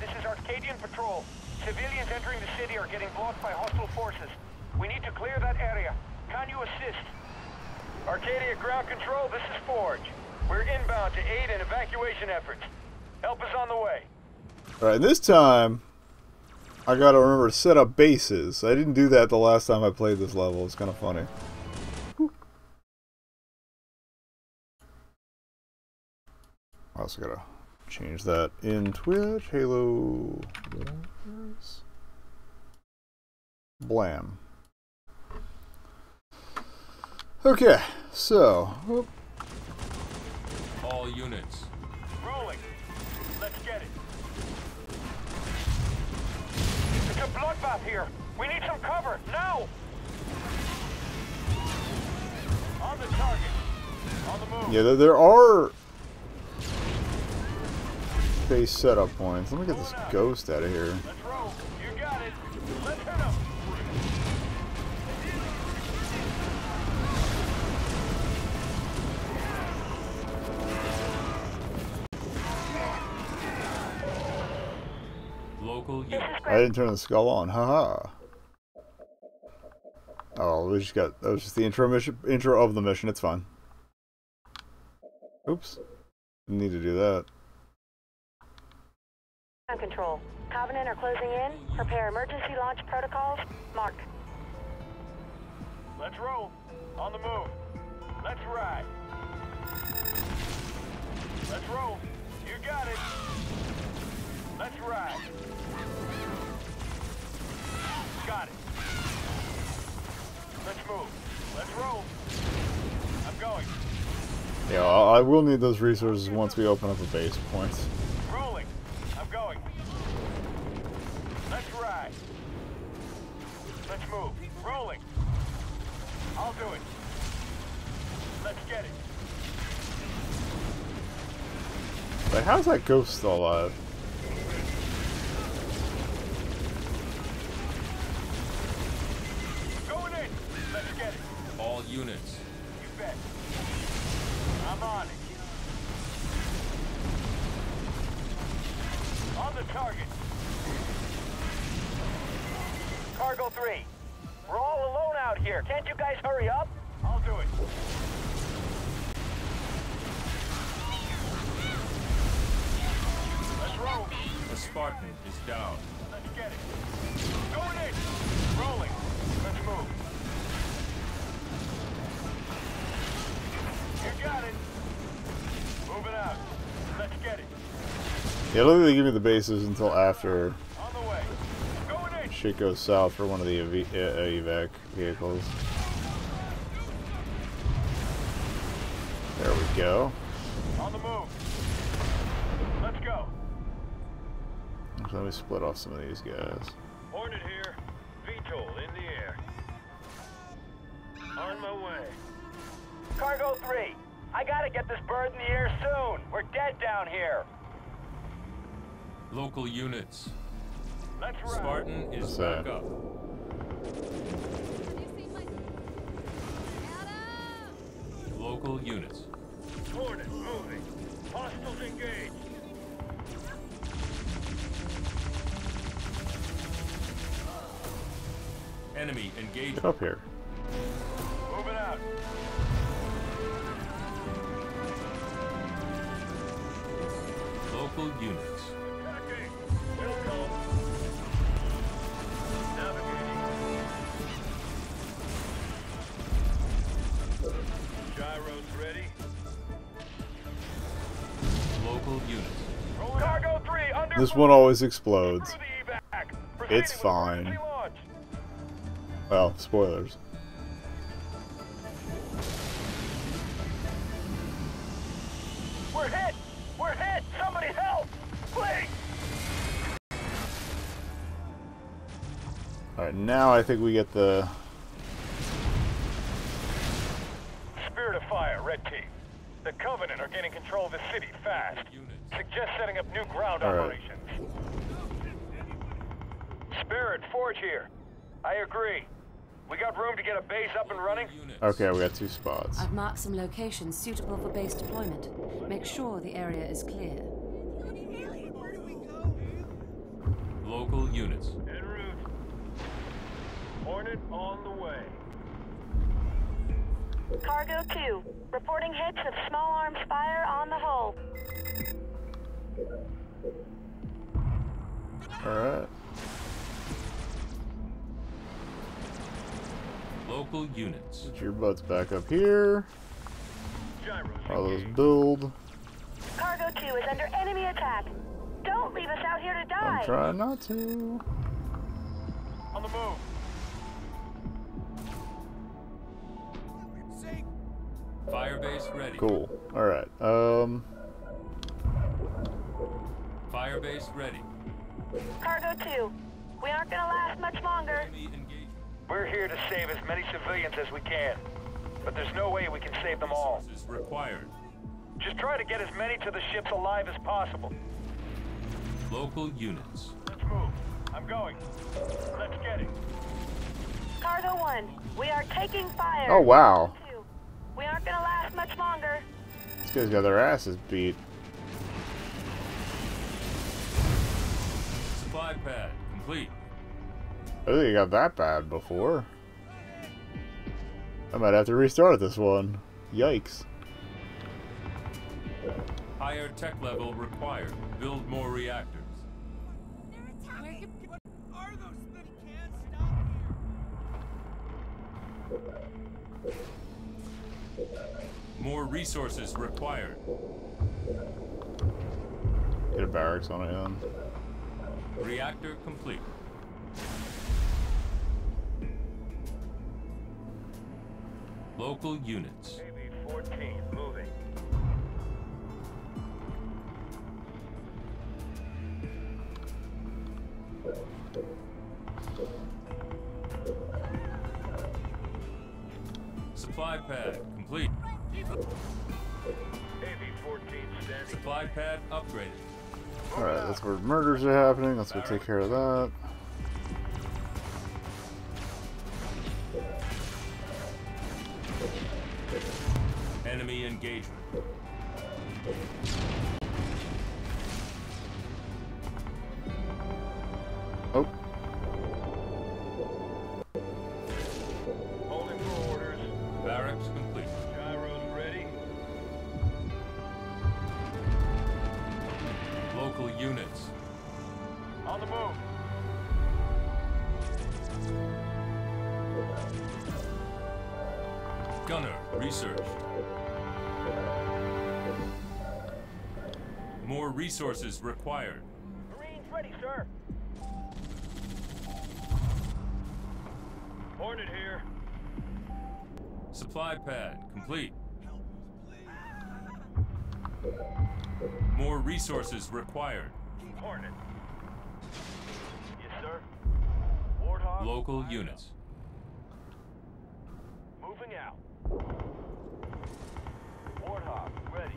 This is Arcadian Patrol. Civilians entering the city are getting blocked by hostile forces. We need to clear that area. Can you assist? Arcadia Ground Control, this is Forge. We're inbound to aid in evacuation efforts. Help is on the way. Alright, this time I gotta remember to set up bases. I didn't do that the last time I played this level. It's kind of funny. I also gotta change that in Twitch. Halo. Blam. Okay, so. whoop. All units. Rolling. Let's get it. It's a bloodbath here. We need some cover, now! On the target. On the move. Yeah, there, there are base setup points. Let me get this ghost out of here. Let's roll. You got it. Let's hit him. Local units. I didn't turn the skull on. Haha. Oh, we just got that was just the intro mission intro of the mission, it's fine. Oops. Didn't need to do that. Ground control. Covenant are closing in. Prepare emergency launch protocols. Mark. Let's roll. On the move. Let's ride. Let's roll. You got it. Let's ride. Got it. Let's move. Let's roll. I'm going. Yeah, I I will need those resources once we open up a base point. Rolling. I'm going. Let's ride. Let's move. Rolling. I'll do it. Let's get it. Like, how's that ghost still alive? Going in. Let's get it. All units. You bet. I'm on it. On the target. Cargo 3. We're all alone out here. Can't you guys hurry up? I'll do it. Let's roll. The Spartan is down. Let's get it. Going in. Rolling. Let's move. You got it. Moving out. Let's get it. Yeah, I don't think they give me the bases until after On the way. Going in. shit goes south for one of the ev uh, evac vehicles. There we go. On the move. Let's go. Let me split off some of these guys. Hornet here. VTOL in the air. On my way. Cargo 3. I gotta get this bird in the air soon. We're dead down here. Local units. Let's. Spartan is What's back that? up. Local units. Hornet moving. Hostiles engaged. Enemy engaged. Get up here. Moving out. Local units. Attacking. Will Local units. Cargo 3 under This one always explodes. through the evac. It's fine. Well, spoilers. We're hit! We're hit! Somebody help! Please! Alright, now I think we get the... The Covenant are gaining control of the city fast. Units. Suggest setting up new ground All right. operations. Spirit, Forge here. I agree. We got room to get a base up and running? Okay, we got two spots. I've marked some locations suitable for base deployment. Make sure the area is clear. Local units. En route. Hornet on the way. Cargo 2, reporting hits of small arms fire on the hull. Alright. Local units. Get your butts back up here. All those build. Cargo 2 is under enemy attack. Don't leave us out here to die. I'm trying not to. On the move. Firebase ready. Cool. Alright. Um. Firebase ready. Cargo 2, we aren't gonna last much longer. Enemy engagement. We're here to save as many civilians as we can. But there's no way we can save them all. This Is required. Just try to get as many to the ships alive as possible. Local units. Let's move. I'm going. Let's get it. Cargo 1, we are taking fire. Oh, wow. Two, We aren't gonna last much longer. These guys got their asses beat. Supply pad complete. I think it got that bad before. I might have to restart this one. Yikes. Higher tech level required. Build more reactors. More resources required. Get a barracks on it, end. Reactor complete. Local units. AB-14, moving. Alright, that's where murders are happening. Let's go take care of that. Resources required. Marines ready, sir. Hornet here. Supply pad complete. More resources required. Hornet. Yes, sir. Warthog. Local units. Moving out. Warthog ready.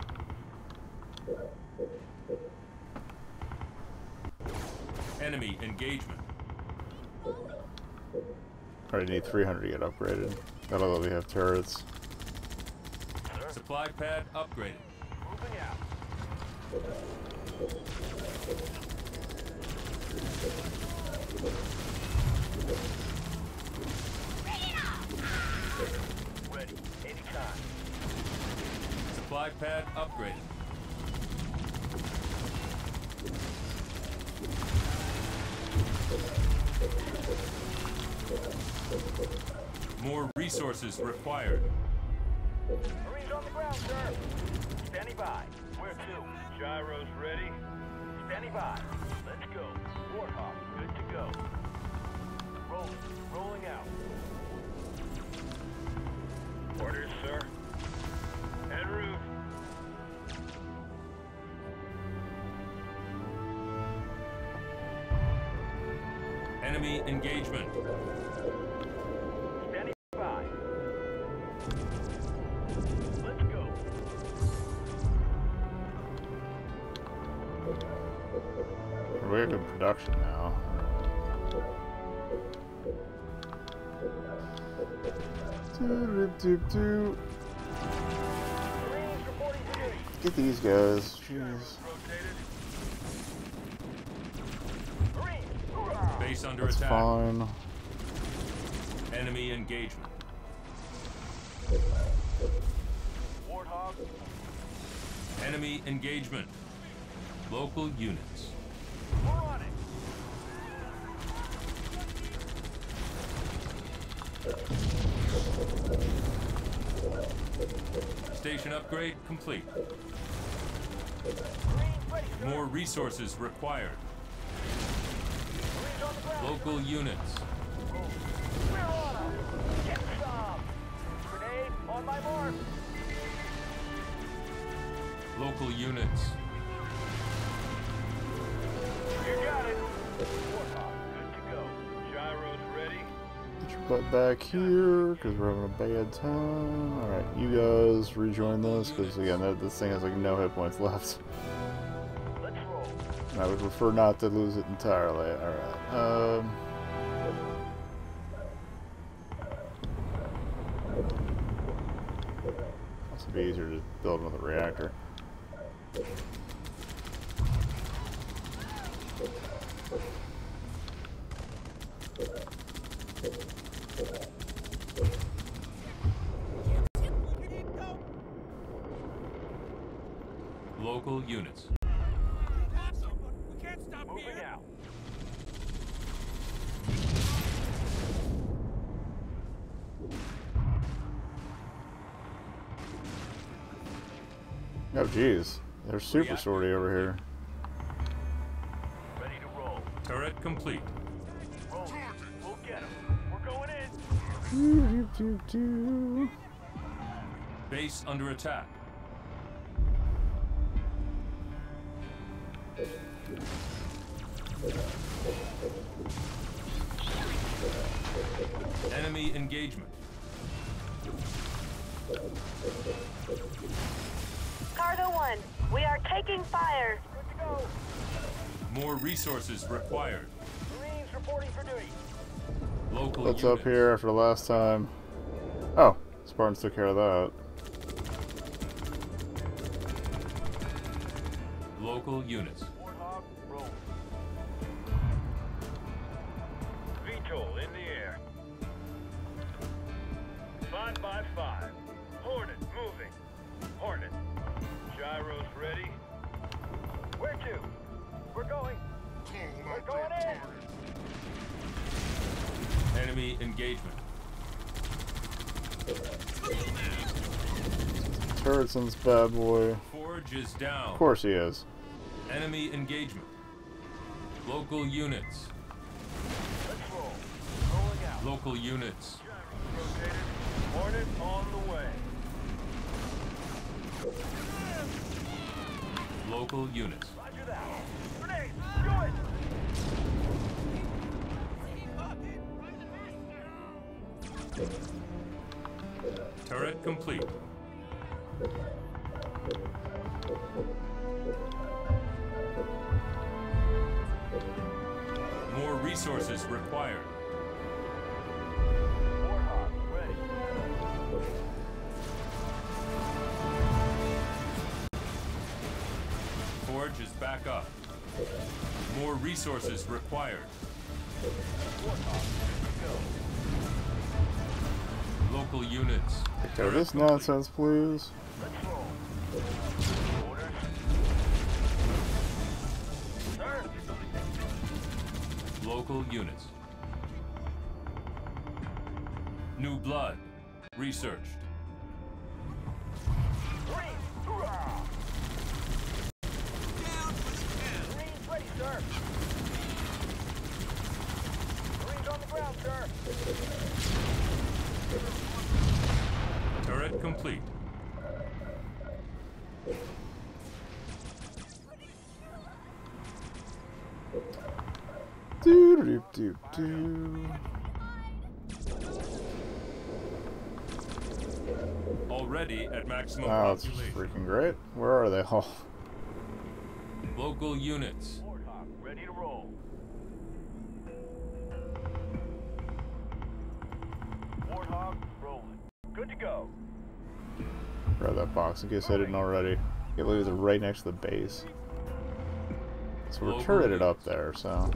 Enemy engagement. already need 300 to get upgraded. That'll let me have turrets. Supply pad upgraded. Moving out. Ready. Anytime. Supply pad upgraded. More resources required. Marines on the ground, sir. Standing by. Where to? Gyros ready. Standing by. Let's go. Warthog, good to go. Rolling. Rolling out. Orders, sir. Enemy engagement. We're good production now. Reporting to duty. Get these guys. Jeez. Base under That's attack. fine. Enemy engagement. Warthog, Enemy engagement. Local units. we're on it. Station upgrade complete. Marines ready, sir. More resources required. Marines on the ground. Local units. We're on 'em. Get some. Grenade on my mark. Local units. You got it. Warthog, good to go. Gyros ready. Get your butt back here, because we're having a bad time. Alright, you guys rejoin this, because again, this thing has like no hit points left. I would prefer not to lose it entirely. Alright, um... Would be easier to build another reactor. Local units. Moving out. Oh They're super sortie over here. Ready to roll. Turret complete. Roll. We'll get 'em. We're going in. Doo, doo, doo, doo. Base under attack. Resources required. Marines reporting for duty. Local What's units. up here after the last time? Oh, Spartans took care of that. Local units. Warthog, in the air. Five by five. Hornet moving. Hornet. Gyros ready. Where to? We're going. We're going in. Enemy engagement. Turretson's bad boy. Forge is down. Of course he is. Enemy engagement. Local units. Let's roll. Rolling out. Local units. Hornet on the way. Local units. Turret complete. More resources required. Forge is back up. More resources required. Local units. Take care of this nonsense, please. Let's roll. Orders. Sir. Local units. New blood. Researched. Marines, hoorah! Marines ready, sir. Marines on the ground, sir. Turret complete. Doo doo. Already at maximum Wow, that's freaking great. Where are they all? Local units. Good to go. Grab that box in case I didn't already. Get leave it right next to the base. So we're Local turreted up there, so.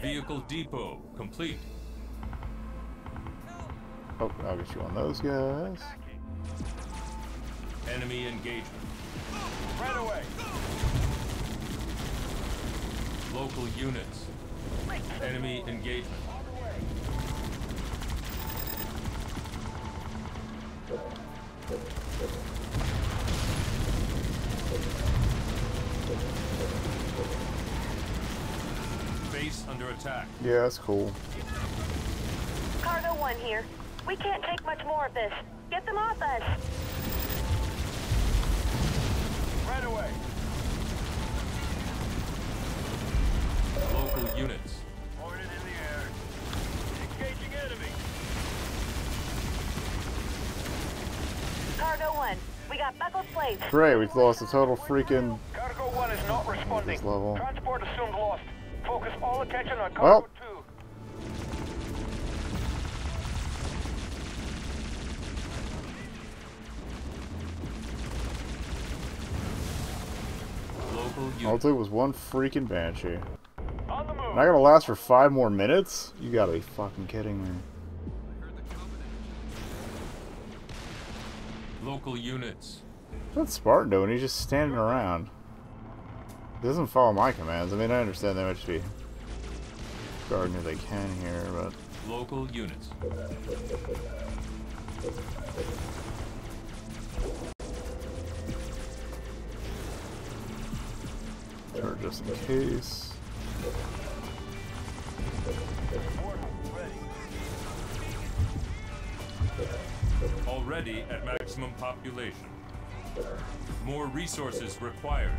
Vehicle depot complete. Oh, I'll get you on those guys. Enemy engagement. Right away. Local units. Enemy engagement. Base under attack. Yeah, that's cool. Cargo 1 here. We can't take much more of this. Get them off us. Right away. Local units. Ordered in the air. Engaging enemy. Cargo 1, we got buckled plates. Great, we've lost a total freaking. Cargo 1 is not responding. This level. Transport assumed lost. Focus all attention on Cargo Well. 2. Local All it took was one freaking banshee. On the move. Not gonna last for five more minutes? You gotta be fucking kidding me. Local units. What's Spartan doing? He's just standing around. He doesn't follow my commands. I mean, I understand they might be guarding who they can here, but Local units. or just in case. Already at maximum population. More resources required.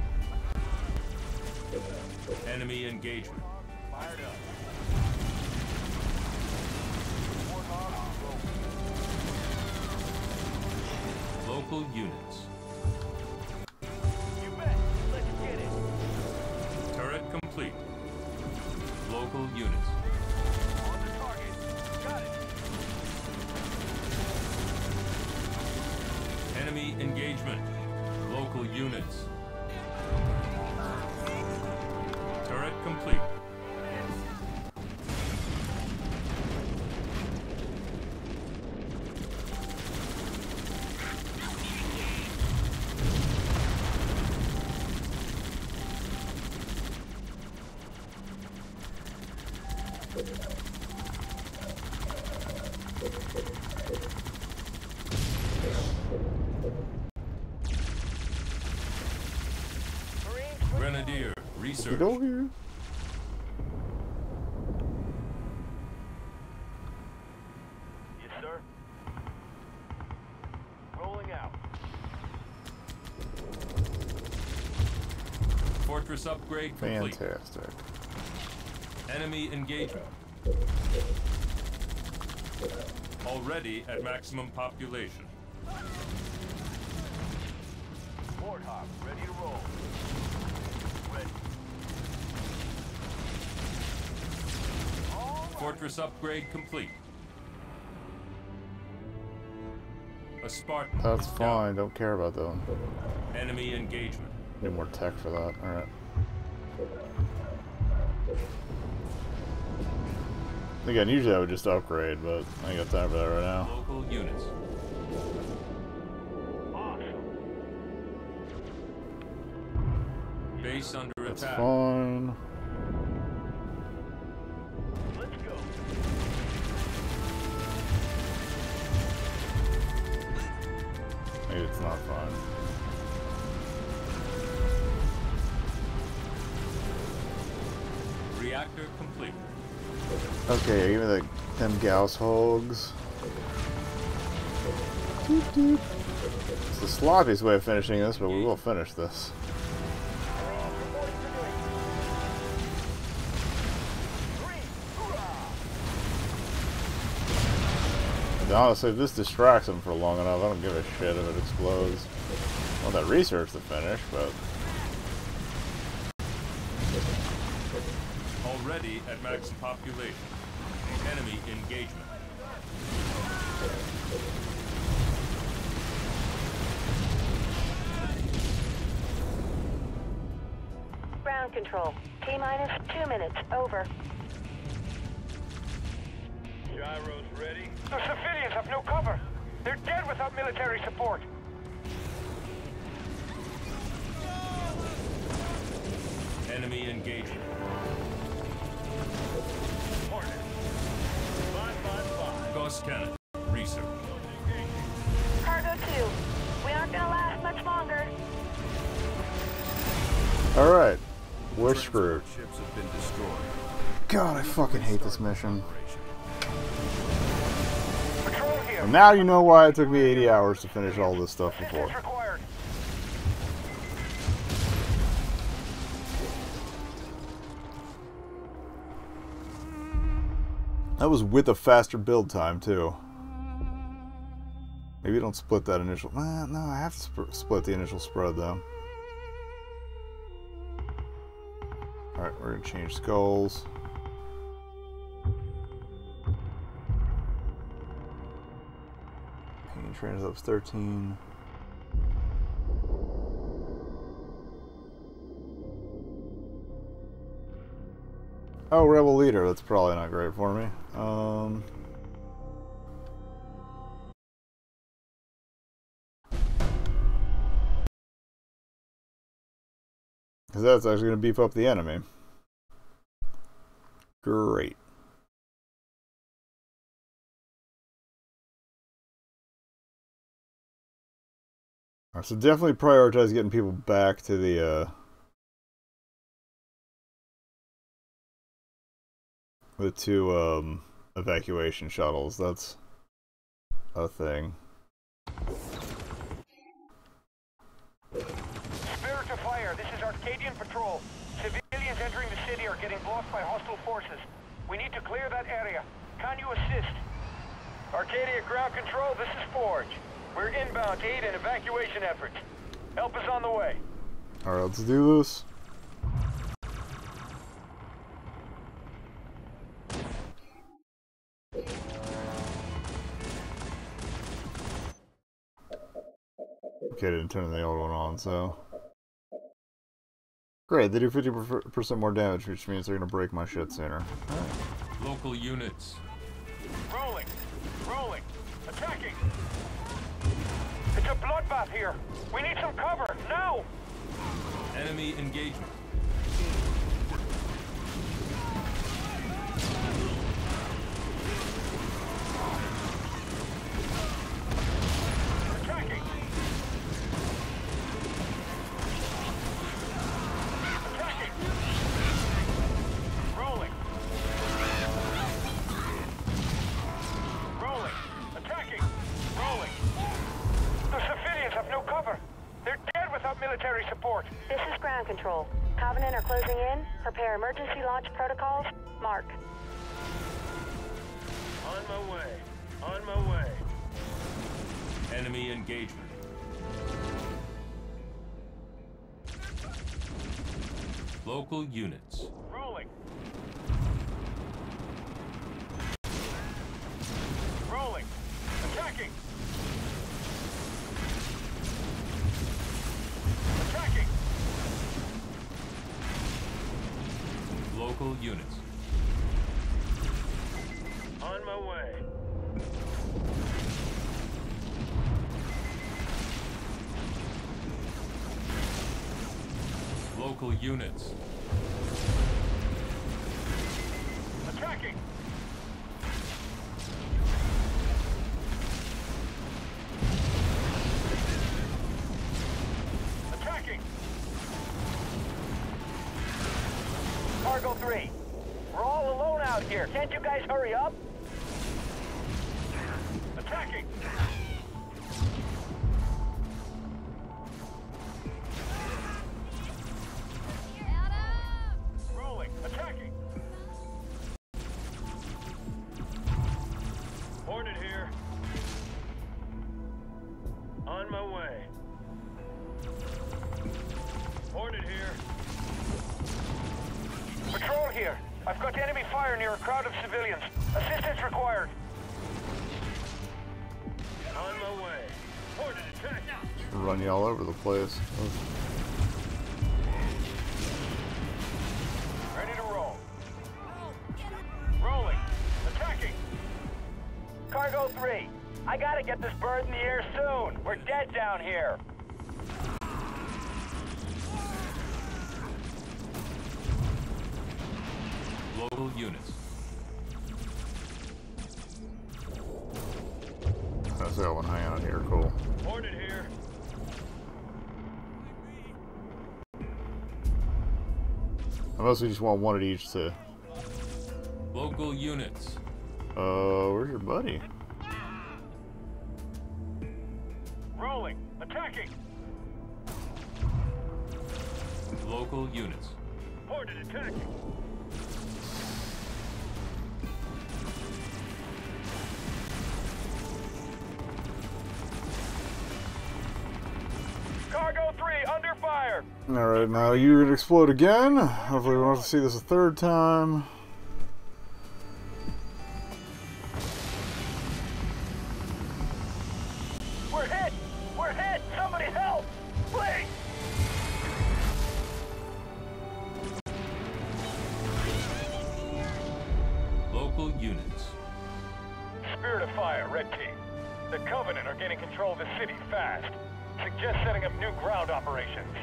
Enemy engagement. Local units. Enemy engagement. Local units. Turret complete. Marines, Grenadier. We Research. Go here. Yes, sir. Rolling out. Fortress upgrade complete. Fantastic. Enemy engagement. Already at maximum population. Warthog, ready to roll. Ready. All right. Fortress upgrade complete. A Spartan. That's down. fine. Don't care about them. Enemy engagement. Need more tech for that. Alright. Again, usually I would just upgrade, but I ain't got time for that right now. Local units. Base under That's attack. fine. Them Gauss hogs. Doop, doop. It's the sloppiest way of finishing this, but we will finish this. And honestly, if this distracts them for long enough, I don't give a shit if it explodes. I want that research to finish, but Already at max population. Enemy engagement. Ground ground control. T minus two minutes. Over. Gyro's ready. The civilians have no cover. They're dead without military support. Enemy engagement. 555. Ghost. Research. Cargo two. We aren't gonna last much longer. Alright. We're screwed. Ships have been destroyed. God, I fucking hate this mission. And now you know why it took me 80 hours to finish all this stuff before. That was with a faster build time, too. Maybe don't split that initial... No, I have to sp split the initial spread, though. Alright, we're gonna change skulls. Pain trains up 13. Oh, Rebel Leader. That's probably not great for me. Um... Because that's actually going to beef up the enemy. Great. Alright, so definitely prioritize getting people back to the, uh... The two, um, evacuation shuttles. That's a thing. Spirit of fire. This is Arcadian Patrol. Civilians entering the city are getting blocked by hostile forces. We need to clear that area. Can you assist? Arcadia ground control, this is Forge. We're inbound to aid in evacuation efforts. Help is on the way. Alright, let's do this. Okay, I didn't turn the old one on, so... Great, they do 50% more damage, which means they're gonna break my shit sooner. Local units. Rolling. Rolling. Attacking. It's a bloodbath here. We need some cover. Now! Enemy engagement. Units. Rolling. Rolling. Attacking. Attacking. Local units. On my way. Local units. Oh. Ready to roll. Rolling. Attacking. Cargo 3, I gotta get this bird in the air soon. We're dead down here. Local units. Unless we just want one at each to. Local units. Uh, where's your buddy? Explode again. Hopefully, we don't have to see this a third time. We're hit! We're hit! Somebody help! Please! Local units. Spirit of Fire, Red Team. The Covenant are gaining control of the city fast. Suggest setting up new ground operations.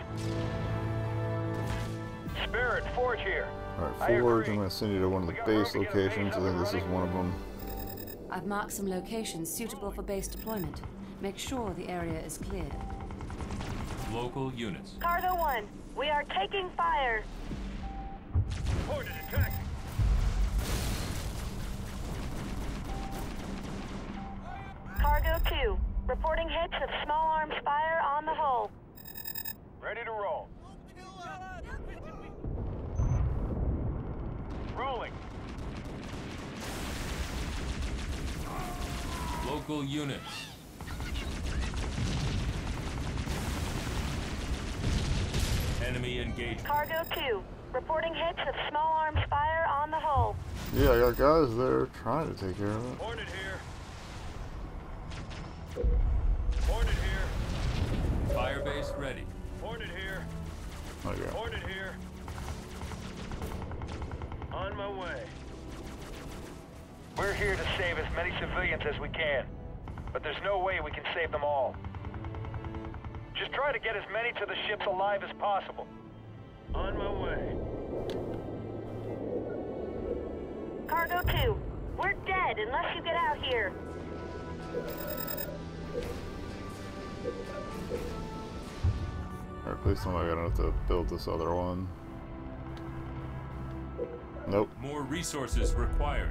Spirit, Forge here. Alright, Forge. I'm gonna send you to one of the base locations. I think this is one of them. I've marked some locations suitable for base deployment. Make sure the area is cleared. Local units. Cargo 1, we are taking fire. Hornet attack! Cargo 2, reporting hits of small arms fire on the hull. Ready to roll. Rolling. Local units. Enemy engagement. Cargo 2, reporting hits of small arms fire on the hull. Yeah, I got guys there trying to take care of it. Hornet here. Hornet here. Firebase ready. Hornet here. Okay. Hornet here. On my way. We're here to save as many civilians as we can, but there's no way we can save them all. Just try to get as many to the ships alive as possible. On my way. Cargo 2, we're dead unless you get out here. Alright, please tell me I gotta have to build this other one. Nope. More resources required.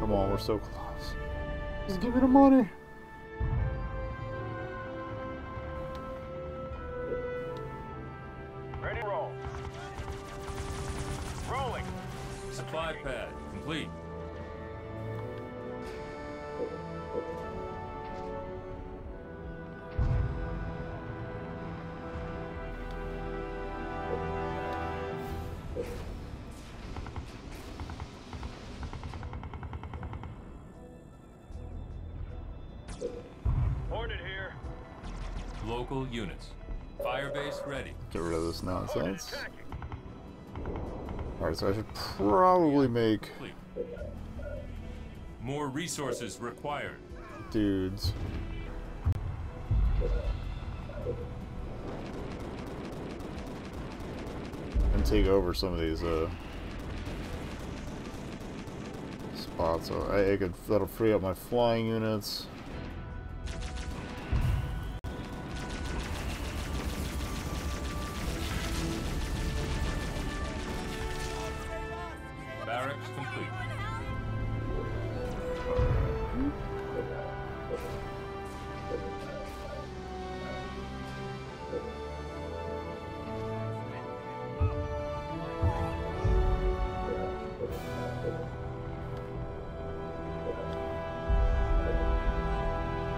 Come on, we're so close. Just give me the money. Of this Hornet nonsense. attacking. Alright, so I should probably make More resources required. dudes. And take over some of these uh spots. So I, I could that'll free up my flying units. Barracks complete.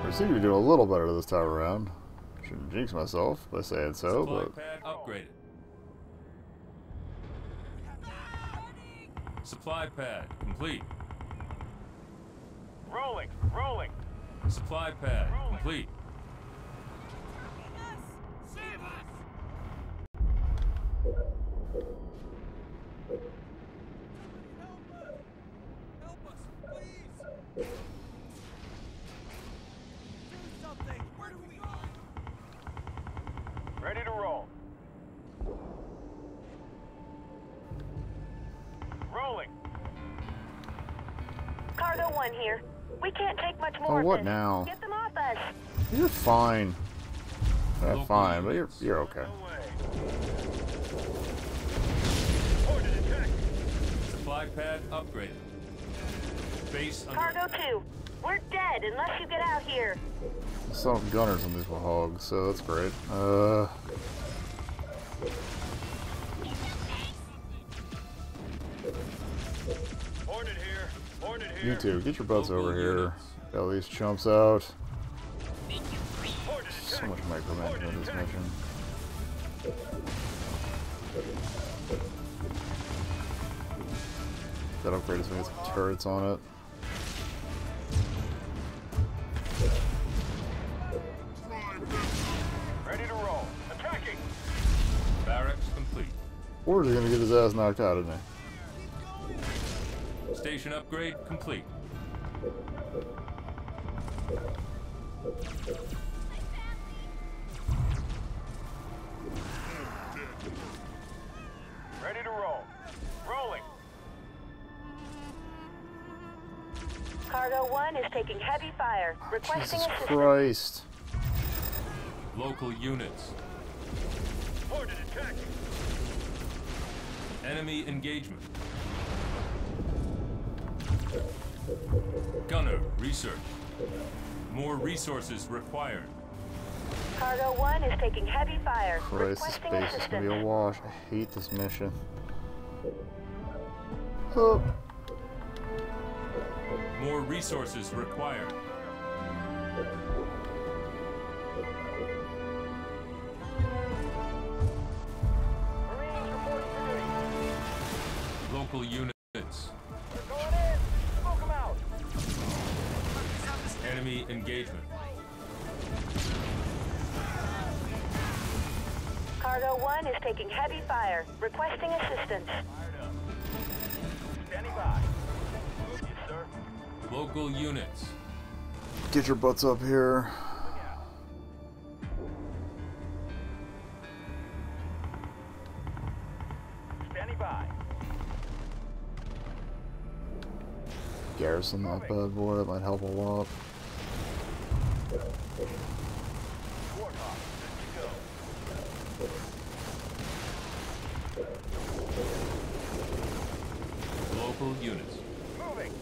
I seem to be doing a little better this time around. Shouldn't jinx myself by saying so, Supply but pad upgraded. Supply pad complete. Rolling. Rolling. Supply pad complete. Fine. Uh, Local fine, but you're you're okay. No way. Ordered attack. Supply pad upgraded. Base under Cargo 2. We're dead unless you get out here. Some gunners on these hogs, so that's great. Uh, Ordered here. Ordered here. you two, get your butts over here. units. Got these chumps out. Ordered So much micromanagement in this mission. That upgrade is gonna get some turrets on it. Ready to roll. Attacking. barracks complete. Or is he gonna get his ass knocked out, isn't he? Station upgrade complete. Cargo 1 is taking heavy fire. Requesting Jesus assistance. Christ. Local units. Ordered attack. Enemy engagement. Gunner research. More resources required. Cargo 1 is taking heavy fire. Christ, this Requesting base is gonna be a wash. I hate this mission. Oh. More resources required. Get your butts up here. Garrison that bad boy, that might help a lot. Warthog, good to go. Local units. Moving.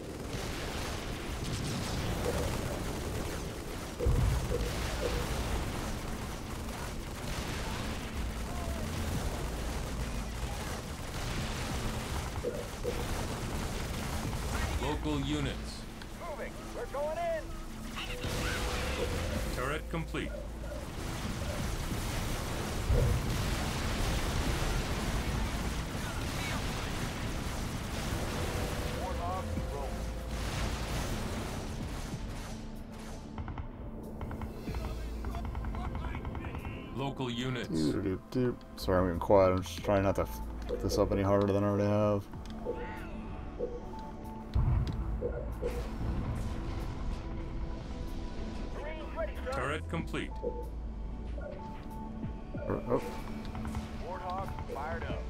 Local units. Moving. We're going in. Turret complete. Local units. Sorry, I'm getting quiet. I'm just trying not to f this up any harder than I already have. Complete. Er, Oh, Warthog fired up.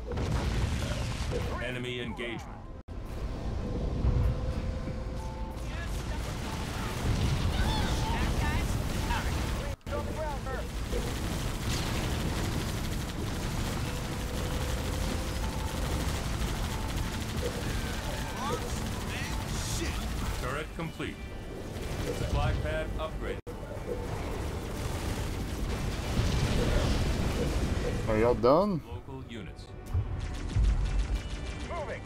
Enemy engagement. Are y'all done? Local units. Moving.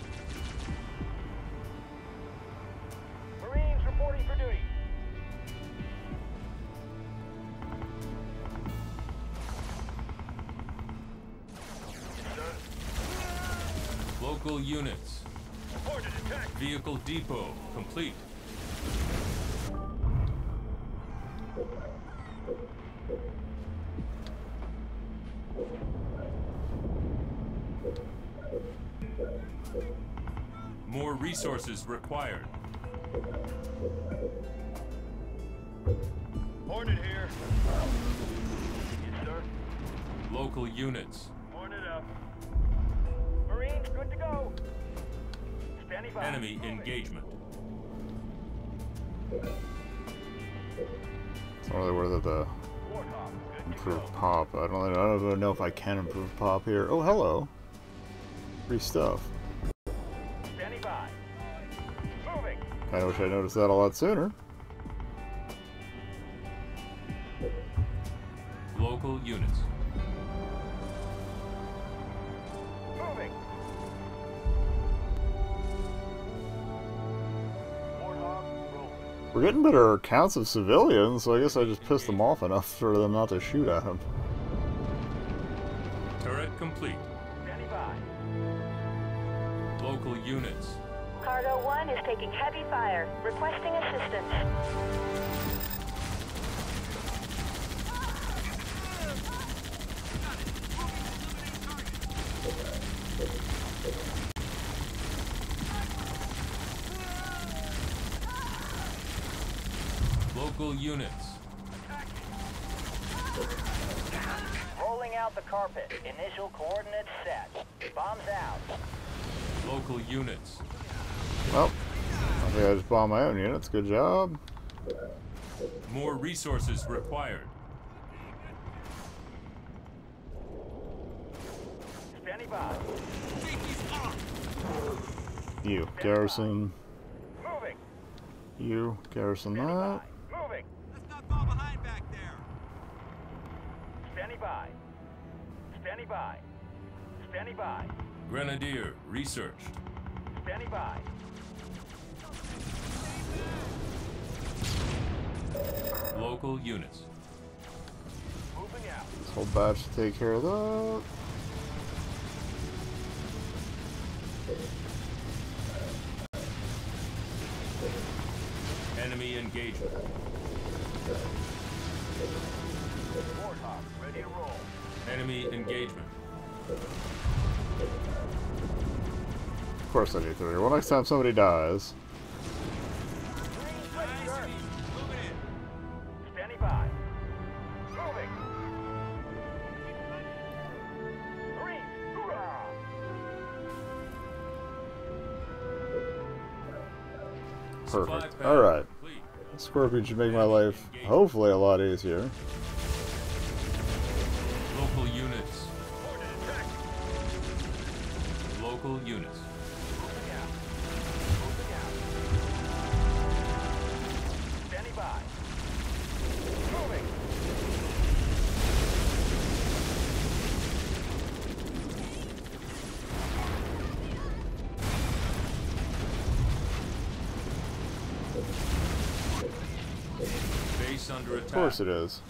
Marines reporting for duty. Local units. Ordered attack. Vehicle depot complete. More resources required. Ordered here. Yes, sir. Local units. Morning up. Marines, good to go. Standing by. Enemy Moving. engagement. It's not really worth it to Warthog, good to improve pop. I don't, really, I don't even know if I can improve pop here. Oh, hello. Free stuff. I wish I noticed that a lot sooner. Local units. Moving. Warthog. We're getting better counts of civilians, so I guess I just pissed them off enough for them not to shoot at them. Turret complete. Standing by. Local units. Cargo 1 is taking heavy fire. Requesting assistance. Local units. Rolling out the carpet. Initial coordinates set. Bombs out. Local units. Well, I think I just bombed my own units. Good job. More resources required. Standing by. You, Garrison. Moving. You, Garrison Standing that. by. Moving. Let's not fall behind back there. Standing by. Standing by. Standing by. Grenadier researched. Standing by. Local units. Moving out. This whole batch to take care of that. Enemy engagement. Warthog, ready to roll. Enemy engagement. Of course I need three. Well, next time somebody dies. Perfect. Alright. Scorpion should make my life hopefully a lot easier. Course it is.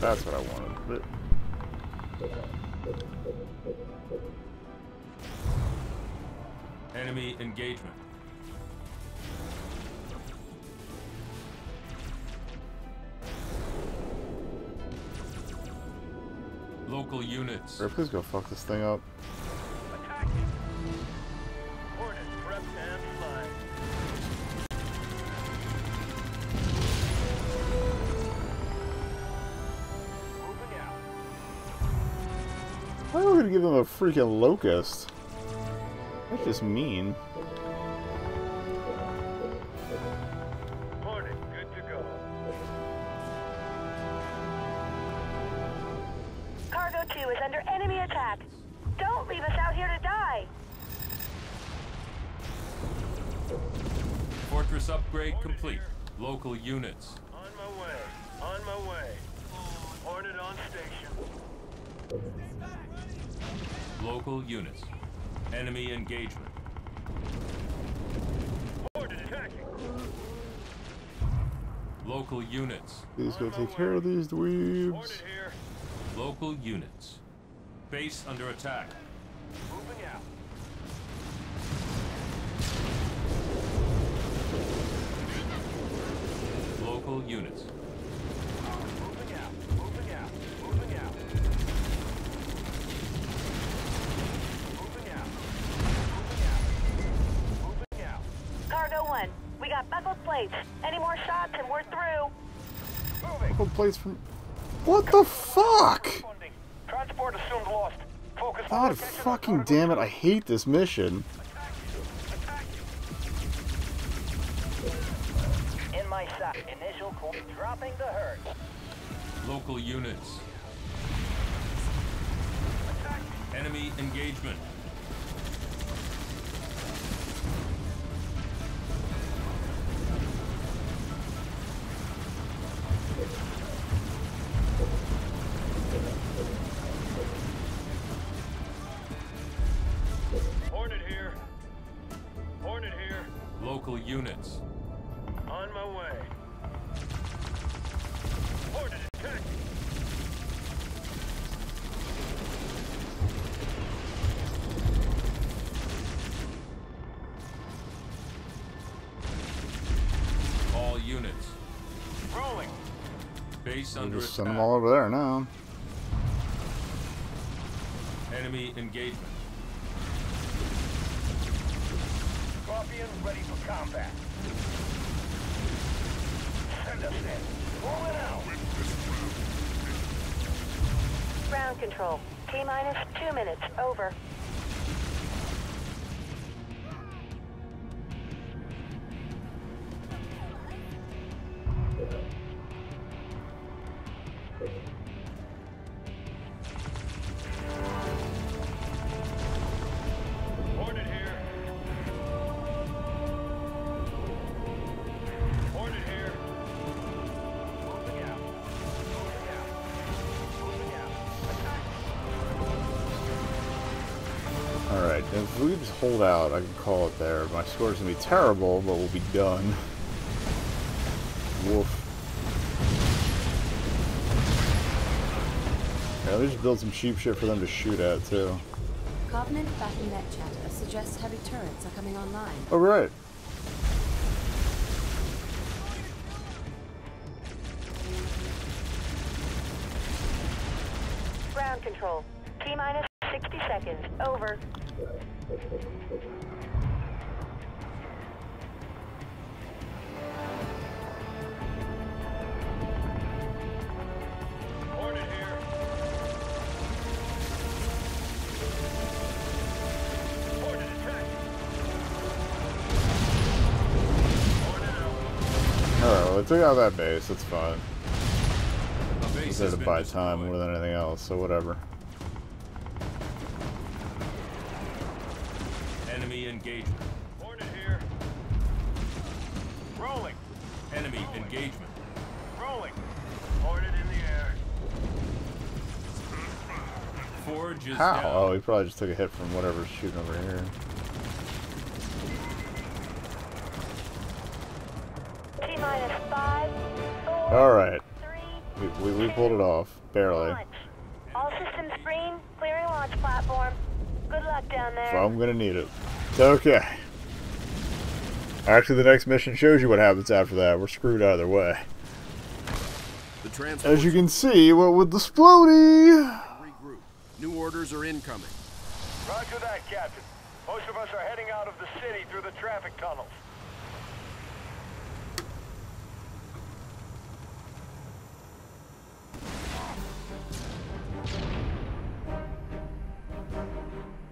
That's what I wanted. Enemy engagement. Local units. Ray, please go fuck this thing up. Why gonna give them a freaking locust? That's just mean. Hornet, good to go. Cargo 2 is under enemy attack. Don't leave us out here to die. Fortress upgrade complete. Local units. Local units. Enemy engagement. Local units. Please go take care of these dweebs. Local units. Base under attack. Moving out. Local units. Moving out. Moving out. Moving out. Moving out. Moving out. Moving out. Cargo 1, we got buckled plates. Any more shots and we're through. Moving. Electrical plates from... What the fuck? Transport assumed lost. Focus God fucking damn it, I hate this mission. In my sight. Initial call. Dropping the herd. Local units. Enemy engagement. Base We'll under just send them all over there now. Enemy engagement. Scorpion ready for combat. Send us in. Rolling out. Ground control. T minus two minutes. Over. Hornet hold out, I can call it there. My score's gonna be terrible, but we'll be done. Woof. Yeah, let just build some cheap shit for them to shoot at, too. Covenant Battle Net Chatter suggests heavy turrets are coming online. Oh, took out oh, that base, it's fine. A base Just has had to been buy time destroyed. more than anything else, so whatever. Enemy engagement. Hornet here. Rolling. Enemy engagement. Rolling. Hornet in the air. Forge is How? down. Oh, he probably just took a hit from whatever's shooting over here. Alright, we, we, we pulled it off. Barely. launch. All systems green. Clearing launch platform. Good luck down there. So I'm gonna need it. Okay. Actually, the next mission shows you what happens after that. We're screwed either way. The transport As you can see, what with the splody. regroup. New orders are incoming. Roger that, Captain. Most of us are heading out of the city through the traffic tunnels.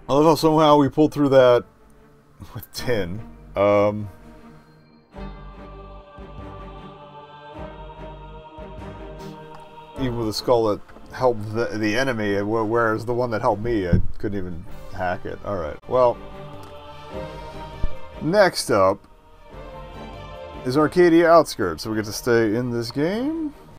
I love how somehow we pulled through that with 10. Um, even with a skull that helped the, the enemy, whereas the one that helped me, I couldn't even hack it. Alright, well, next up is Arcadia Outskirts. So we get to stay in this game.